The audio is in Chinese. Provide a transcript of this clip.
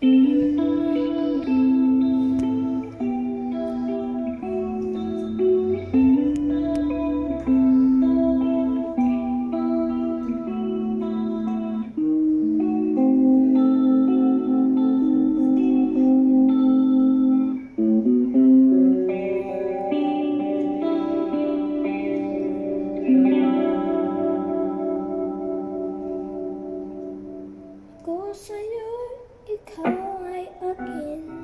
过山 call light again.